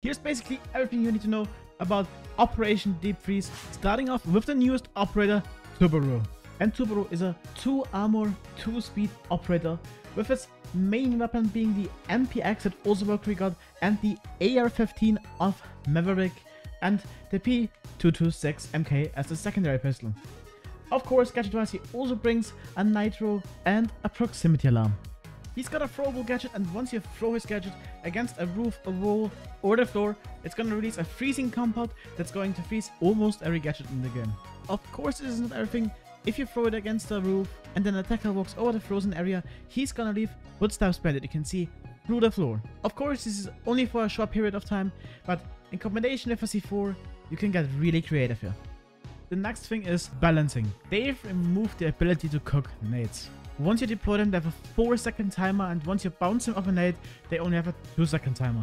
Here's basically everything you need to know about Operation Deep Freeze, starting off with the newest operator, Tubarão. And Tubarão is a 2 armor, 2 speed operator with its main weapon being the MPX that also Valkyrie got and the AR-15 of Maverick and the P226MK as the secondary pistol. Of course, gadget-wise he also brings a nitro and a proximity alarm. He's got a throwable gadget and once you throw his gadget against a roof, a wall or the floor, it's gonna release a freezing compound that's going to freeze almost every gadget in the game. Of course this is not everything, if you throw it against the roof and then an attacker walks over the frozen area, he's gonna leave footsteps that you can see through the floor. Of course this is only for a short period of time, but in combination with a C4, you can get really creative here. The next thing is balancing. They've removed the ability to cook nades. Once you deploy them, they have a 4 second timer and once you bounce them off a nade, they only have a 2 second timer.